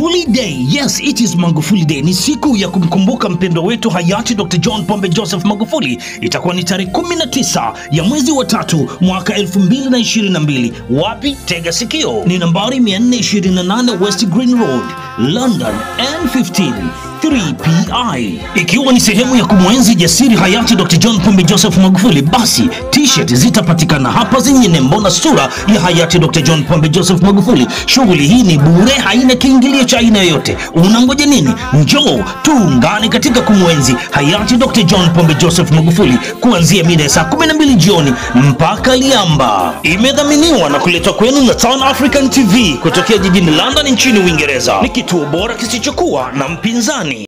Magufuli Day. Yes, it is Magufuli Day. Ni siku ya kumkumbuka mpendwa wetu hayati Dr. John Pombe Joseph Magufuli. Itakuwa ni tarehe 19 ya mwezi wa tatu mwaka 2022. Wapi? Tega sikio. Ni nambari 428 West Green Road, London N15 3PI. Ikiwa ni sehemu ya kumwenzi jasiri hayati Dr. John Pombe Joseph Magufuli, basi t-shirt zitapatikana hapa zenye nembo na sura ya hayati Dr. John Pombe Joseph Magufuli. Shughuli hii ni bure, haina kiingilio cha aina yoyote. Unangoja nini? Njoo tuungane katika kumwenzi hayati Dr. John Pombe Joseph Magufuli kuanzia mida ya saa 12 jioni mpaka liamba. Imedhaminiwa na kuletwa kwenu na Town African TV kutokea jijini London nchini Uingereza. Ni kituo bora kisichokuwa na mpinzani.